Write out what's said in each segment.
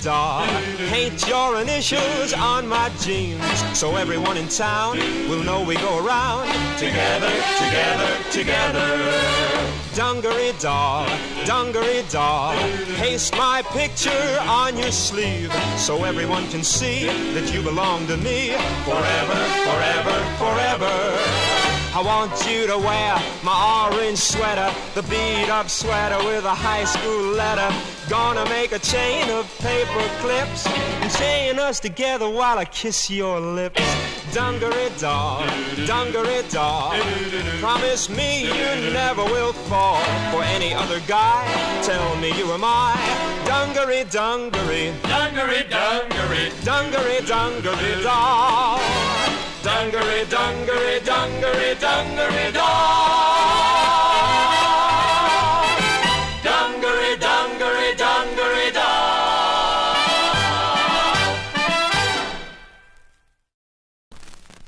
Doll, paint your initials on my jeans so everyone in town will know we go around together, together, together. Dungaree doll, dungaree doll, paste my picture on your sleeve so everyone can see that you belong to me forever, forever, forever. I want you to wear my orange sweater, the beat up sweater with a high school letter. Gonna make a chain of paper clips and chain us together while I kiss your lips. Dungaree doll, dungaree doll, promise me you never will fall for any other guy. Tell me you are my dungaree, dungaree, dungaree, dungaree, dungaree, dungaree doll. Dungaree, dungaree, dungaree, dungaree doll. Dungaree, dungaree, dungaree doll.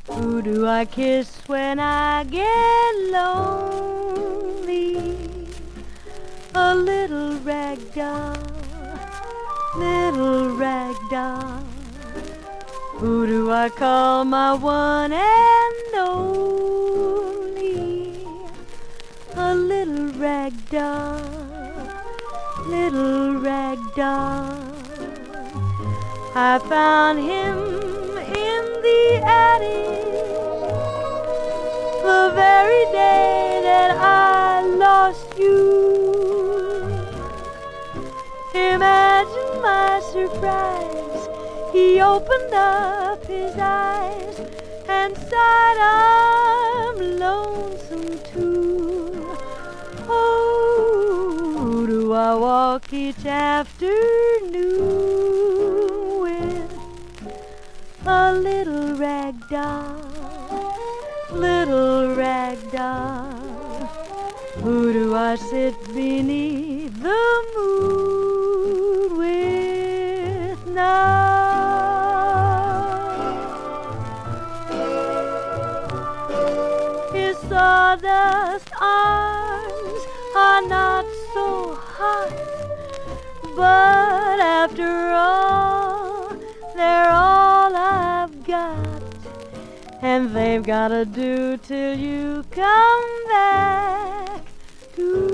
Who do I kiss when I get lonely? A little rag doll, little rag doll. Who do I call my one and only? A little rag doll, little rag doll. I found him in the attic the very day that I lost you. Imagine my surprise he opened up his eyes and sighed, I'm lonesome too. Oh, do I walk each afternoon with a little rag doll, little rag doll? Who do I sit beneath the moon with now? Are not so hot, but after all, they're all I've got, and they've gotta do till you come back. To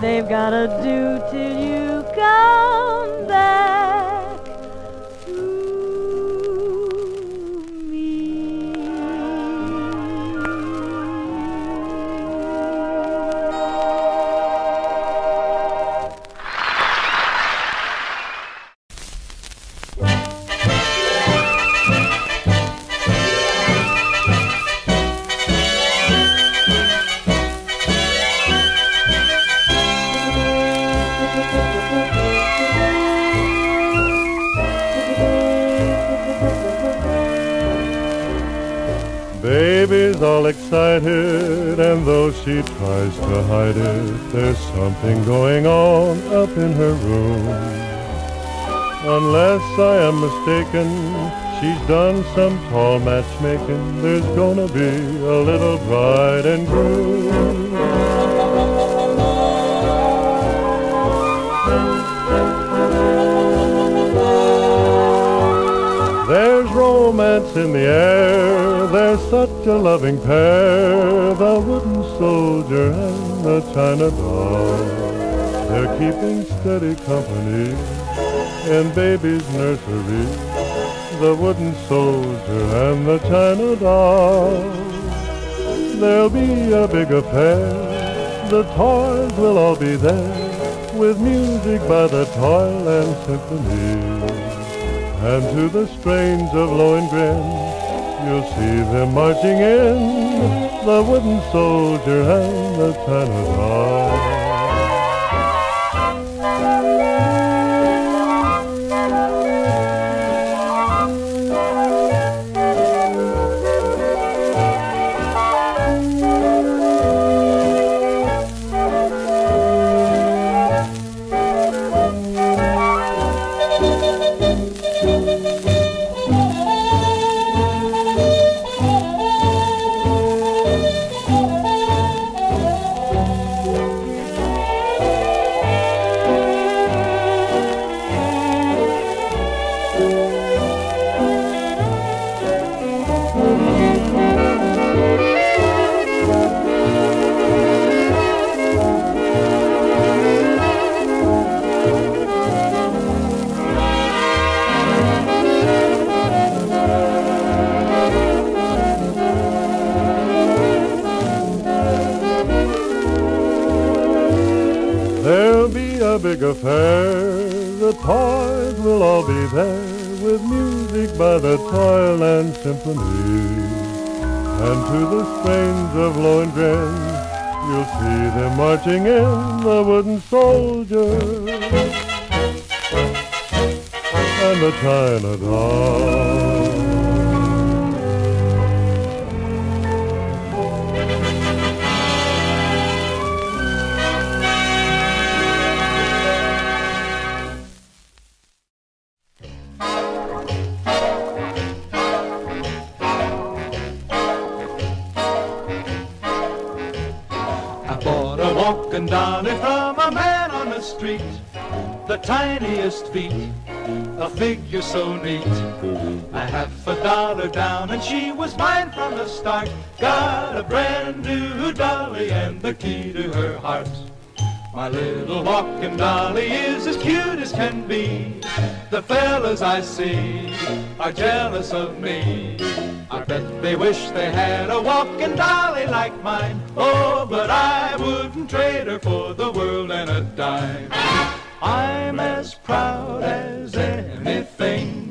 They've gotta do she tries to hide it, there's something going on up in her room. Unless I am mistaken, she's done some tall matchmaking. There's gonna be a little bride and groom. There's romance in the air, there's such a loving pair, the wooden soldier and the china doll. They're keeping steady company in baby's nursery, the wooden soldier and the china doll. There'll be a big affair, the toys will all be there, with music by the Toyland Symphony. And to the strains of Lohengrin, you'll see them marching in, the wooden soldier and the tenor The tiniest feet, a figure so neat. A half a dollar down and she was mine from the start. Got a brand new dolly and the key to her heart. My little walking dolly is as cute as can be. The fellas I see are jealous of me. I bet they wish they had a walking dolly like mine. Oh, but I wouldn't trade her for the world and a dime. I'm as proud as anything.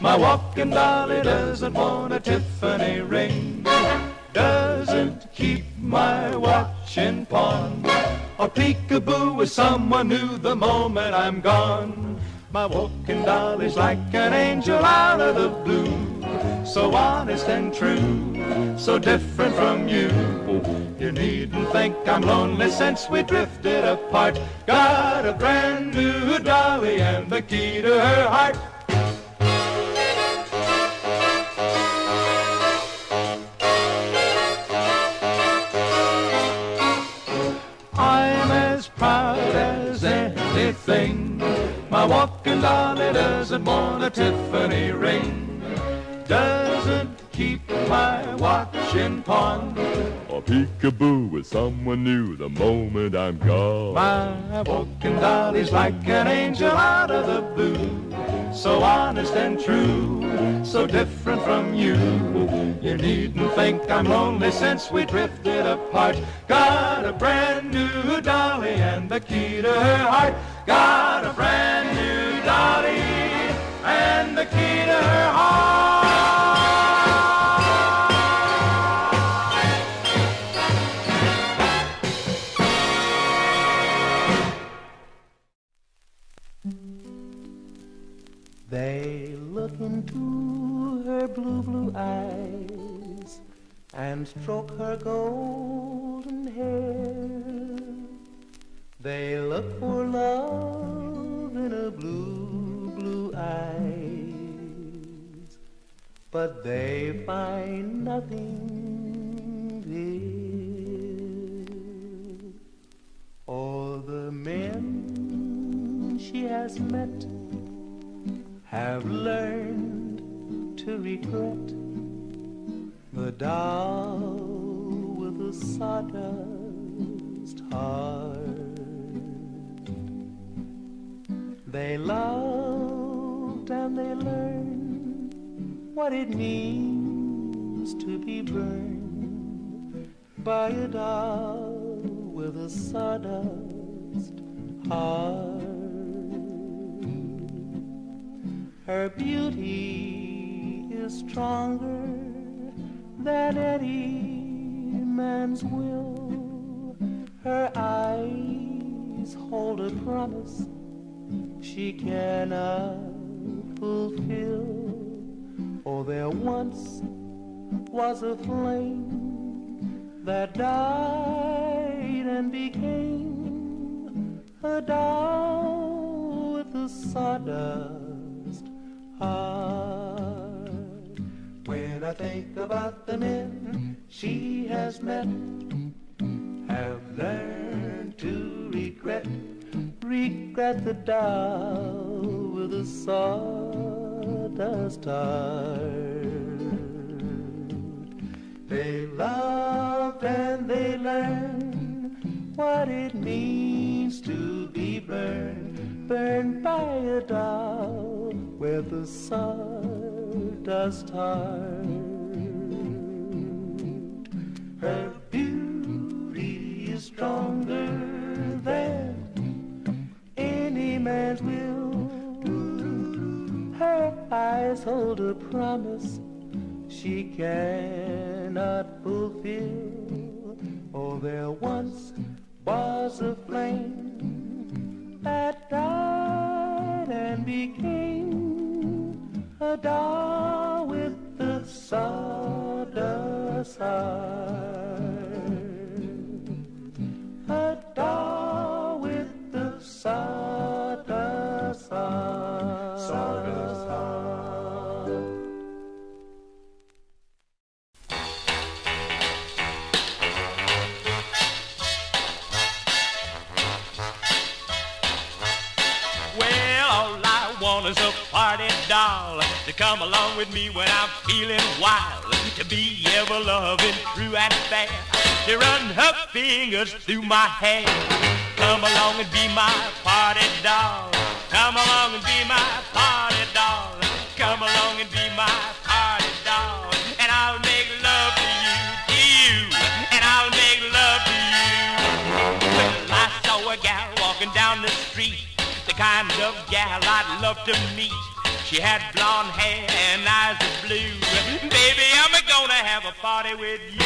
My walking dolly doesn't want a Tiffany ring. Doesn't keep my watch in pawn. Or peekaboo with someone new the moment I'm gone. My walking dolly's like an angel out of the blue. So honest and true, so different from you. You needn't think I'm lonely since we drifted apart. Got a brand new dolly and the key to her heart. I'm as proud as anything. My walking dolly doesn't want a Tiffany ring. Doesn't keep my watch in pawn. Or peekaboo with someone new the moment I'm gone. My walking dolly's like an angel out of the blue. So honest and true, so different from you. You needn't think I'm lonely since we drifted apart. Got a brand new dolly and the key to her heart. Got a brand new dolly and the key to her heart. Eyes and stroke her golden hair. They look for love in her blue, blue eyes, but they find nothing there. All the men she has met have learned to regret the doll with the sawdust heart. They loved and they learned what it means to be burned by a doll with a sawdust heart. Her beauty is stronger than any man's will. Her eyes hold a promise she cannot fulfill. Oh, there once was a flame that died and became a doll with a sawdust I think about the men she has met, have learned to regret, regret the doll with a sawdust heart. They loved and they learned what it means to be burned, burned by a doll with a sawdust heart. Stronger than any man's will. Her eyes hold a promise she cannot fulfill. Oh, there once was a flame that died and became a doll with the sawdust heart. Come along with me when I'm feeling wild. To be ever loving, true and fair. To run her fingers through my hair. Come along and be my party doll. Come along and be my party doll. Come along and be my party doll. And I'll make love to you, to you. And I'll make love to you. Well, I saw a gal walking down the street, the kind of gal I'd love to meet. She had blonde hair and eyes of blue. Baby, I'm gonna have a party with you.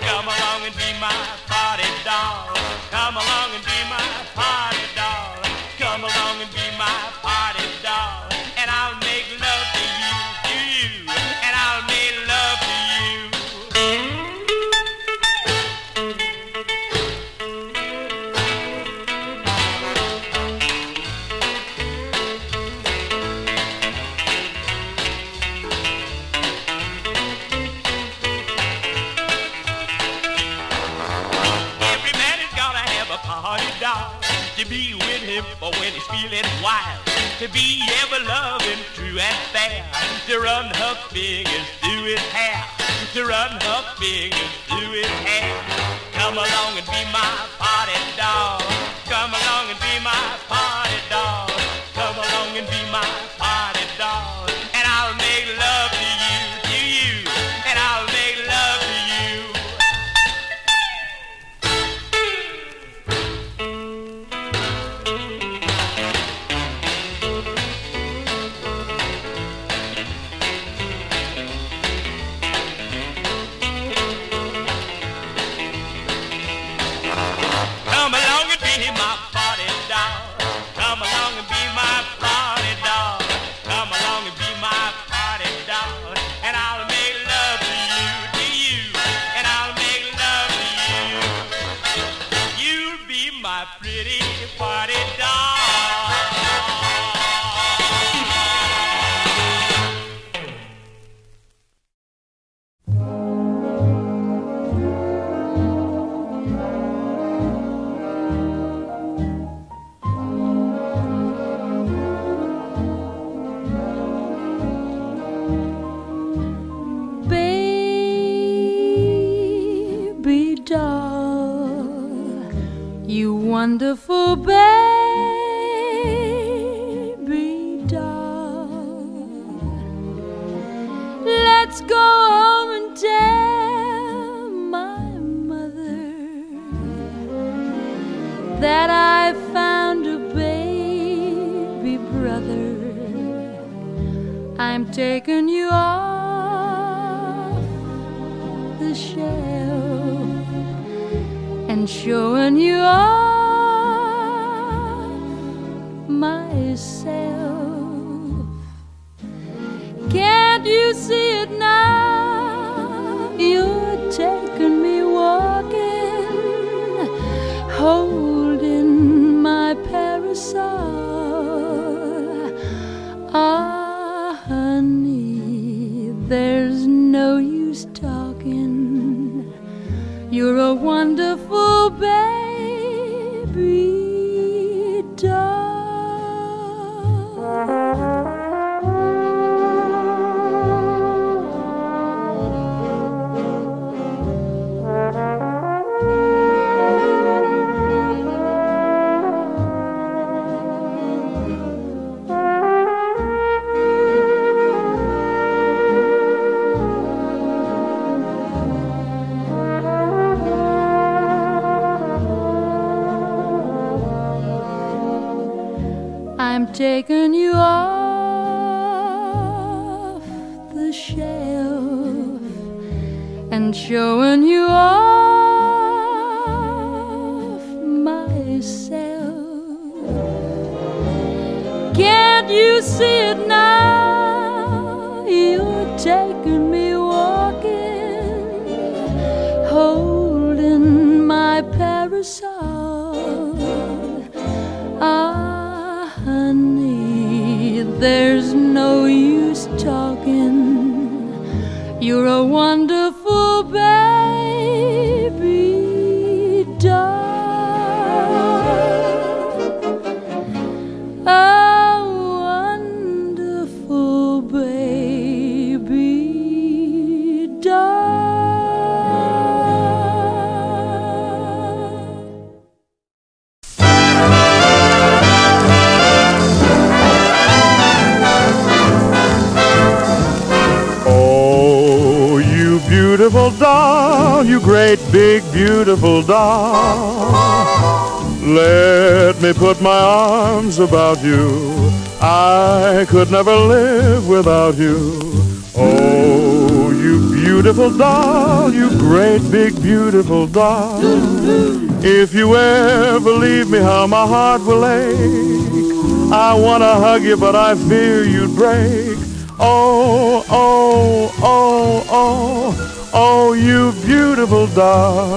Come along and be my party doll. Come along and be my party doll. Come along and be my party Ever loving, true and fair. To run her fingers through his hair. To run her fingers through his hair. Come along and be my party doll. Come along and be my party wonderful holding see doll, you great big beautiful doll. Let me put my arms about you. I could never live without you. Oh, you beautiful doll, you great big beautiful doll. If you ever leave me, how my heart will ache. I wanna hug you, but I fear you'd break. Oh, oh, oh, oh, oh, you beautiful doll.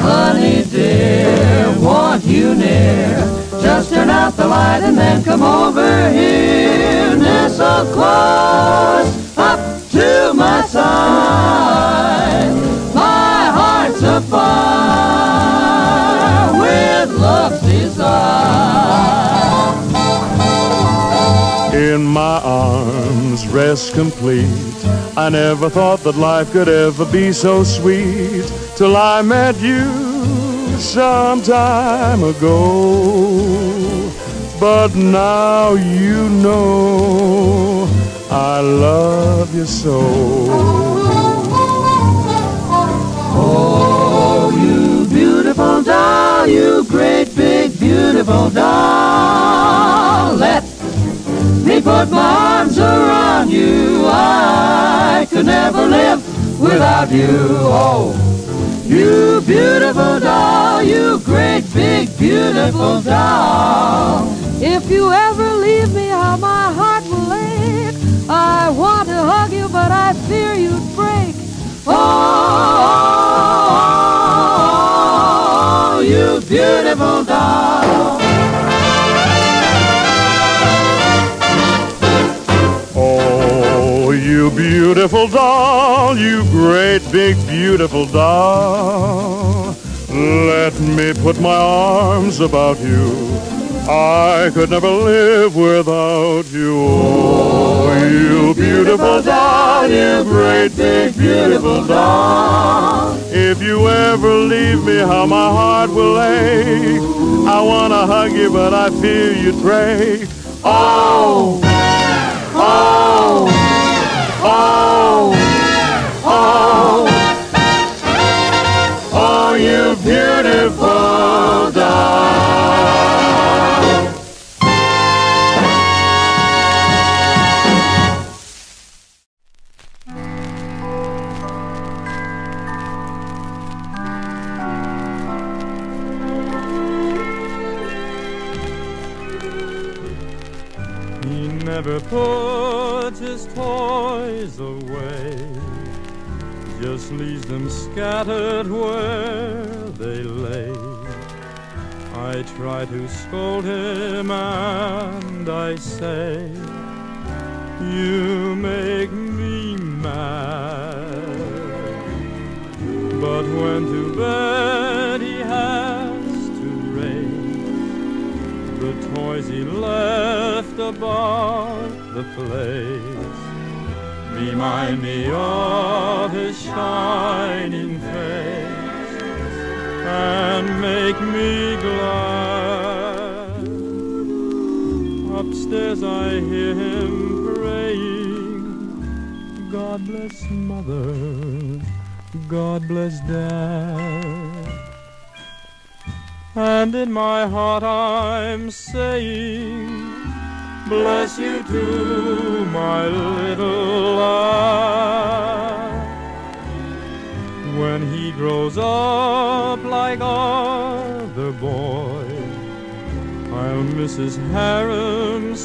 Honey dear, want you near. Just turn out the light and then come over here. Nestle close up to my side. Arms, rest complete. I never thought that life could ever be so sweet till I met you some time ago. But now you know I love you so. Oh, you beautiful doll, you great big beautiful doll. Let me put my arms around you. I could never live without you. Oh, you beautiful doll, you great big beautiful doll. If you ever leave me, how my heart will ache. I want to hug you, but I fear you'd break. Oh, you beautiful doll. Beautiful doll, you great big beautiful doll. Let me put my arms about you. I could never live without you. Oh, you beautiful doll, you great big beautiful doll. If you ever leave me, how my heart will ache. I wanna hug you, but I fear you'd break. Oh, oh, oh, oh, oh, you beautiful never puts his toys away, just leaves them scattered where they lay. I try to scold him and I say, You make me mad. But when to bed he left about the place. Remind me of his shining face and make me glad. Upstairs I hear him praying, God bless mother, God bless dad. And in my heart I'm saying, Bless you too, my little lad. When he grows up like other boys, I'll miss his harem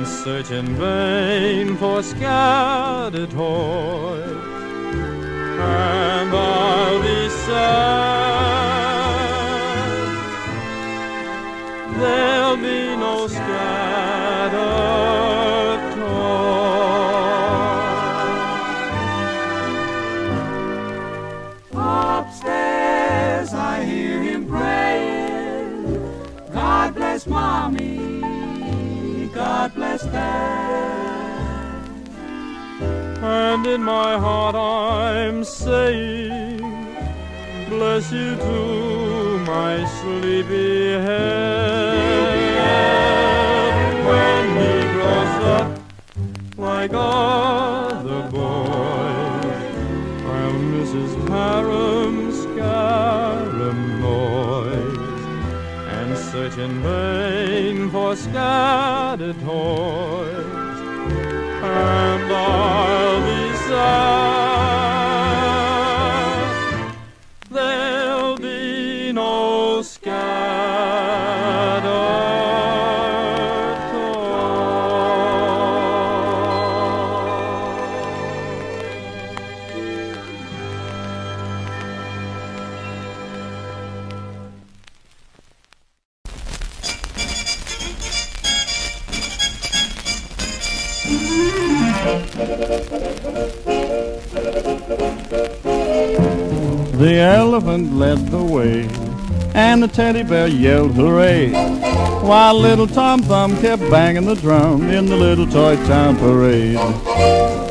and search in vain for scattered toys. And I'll be sad. There'll be no scattered toys. Upstairs I hear him praying, God bless mommy, God bless And in my heart I'm saying, Bless you to my sleepy head. When he grows up like other boys, I'll miss his scarum noise and search in vain for scattered toys and I'll be The elephant led the way, and the teddy bear yelled hooray, while little Tom Thumb kept banging the drum in the little toy town parade.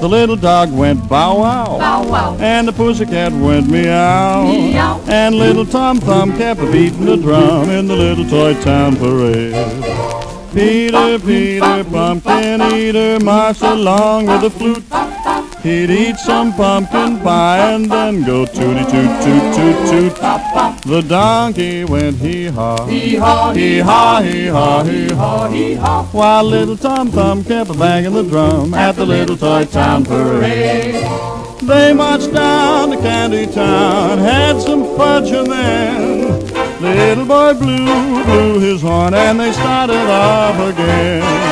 The little dog went bow wow, Bow wow. and the pussycat went meow, Meow. and little Tom Thumb kept beating the drum in the little toy town parade. Peter, Peter, pumpkin eater, marched along with the flute. He'd eat some pumpkin pie and then go tooty toot toot toot toot. The donkey went hee haw, Hee haw, hee haw, hee haw, hee haw. hee haw. While little Tom Thumb kept banging the drum at the little toy town parade. They marched down to Candy Town, had some fudge and then little boy Blue blew his horn and they started off again.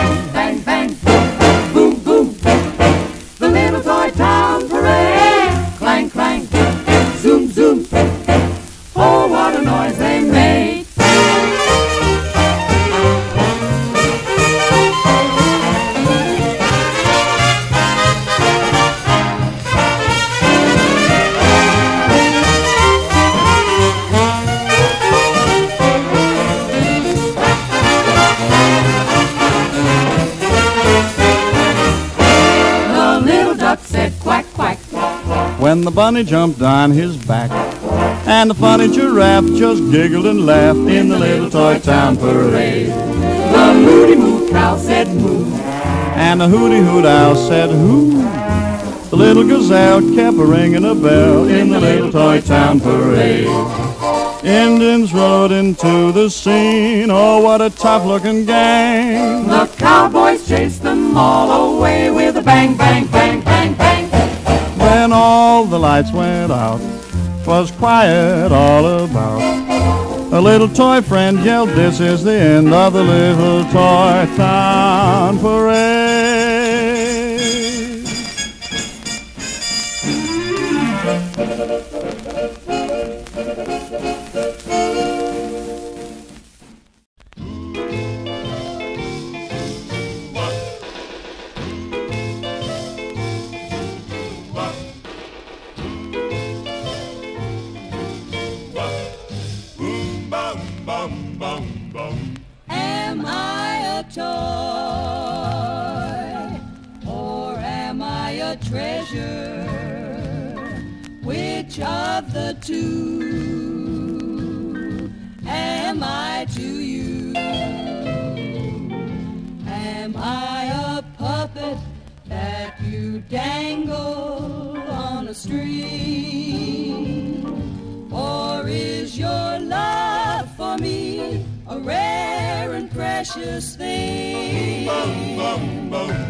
Bunny jumped on his back and the funny giraffe just giggled and laughed in the little toy town parade. The moody moo cow said moo. And the hooty hoot owl said who? The little gazelle kept ringing a bell in the little toy town parade. Indians rode into the scene, oh what a tough looking gang. The cowboys chased them all away with a bang, bang, bang. When all the lights went out, 'twas quiet all about. A little toy friend yelled, This is the end of the little toy town parade. Treasure? Which of the two am I to you? Am I a puppet that you dangle on a string? Or is your love for me a rare and precious thing? Will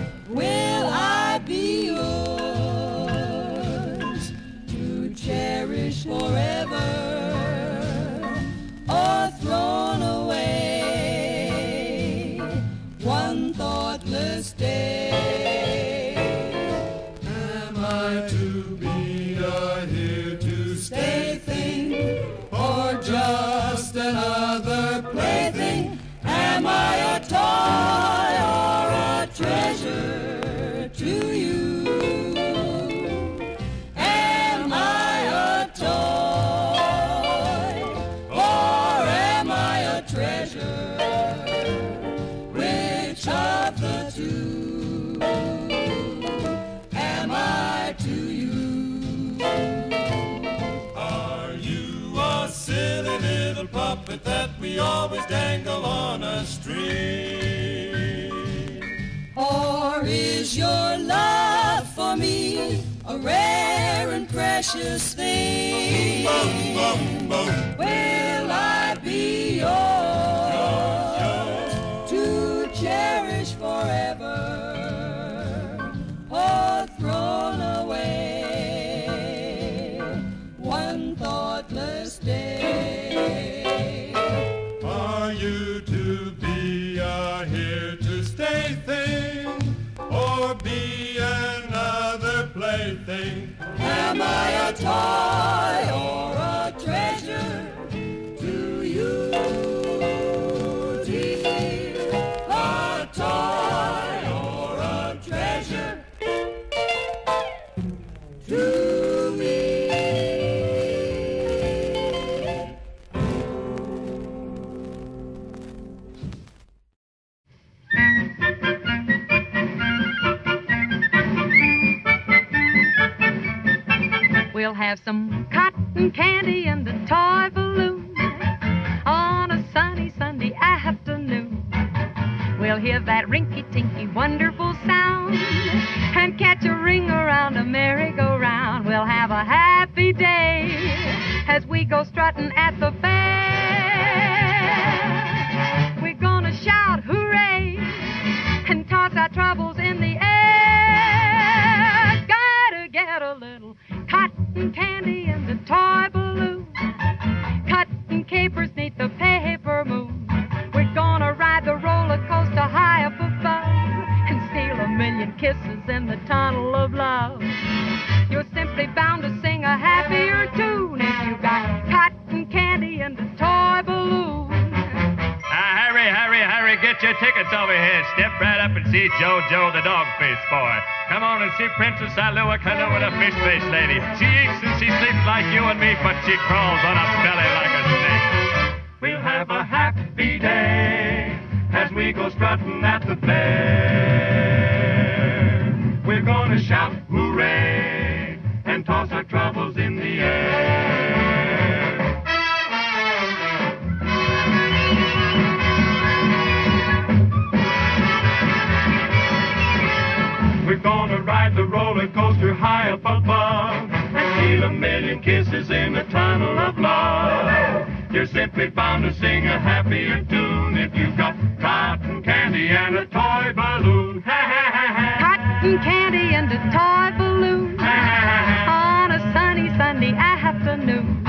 precious thing? Will I be yours I million kisses in the tunnel of love. You're simply bound to sing a happier tune if you got cotton candy and a toy balloon. Ah, hurry, hurry, hurry, get your tickets over here. Step right up and see Jojo the dog face boy. Come on and see Princess Alua Canoe the fish face lady. She eats and she sleeps like you and me, but she crawls on her belly like a snake. We'll have a happy day as we go strutting at the fair. Gonna shout hooray and toss our troubles in the air. We're gonna ride the roller coaster high up above and steal a million kisses in the tunnel of love. You're simply bound to sing a happier tune if you've got cotton candy and a toy balloon. Ha ha ha ha. Cotton candy and a toy balloon on a sunny Sunday afternoon.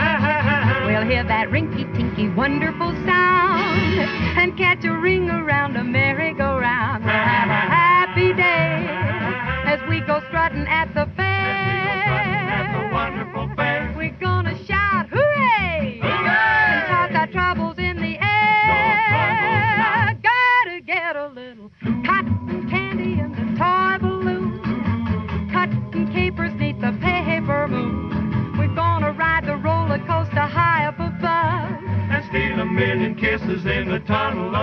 We'll hear that rinky-tinky wonderful sound and catch a ring around a merry-go-round. We'll have a happy day as we go strutting at the kisses in the tunnel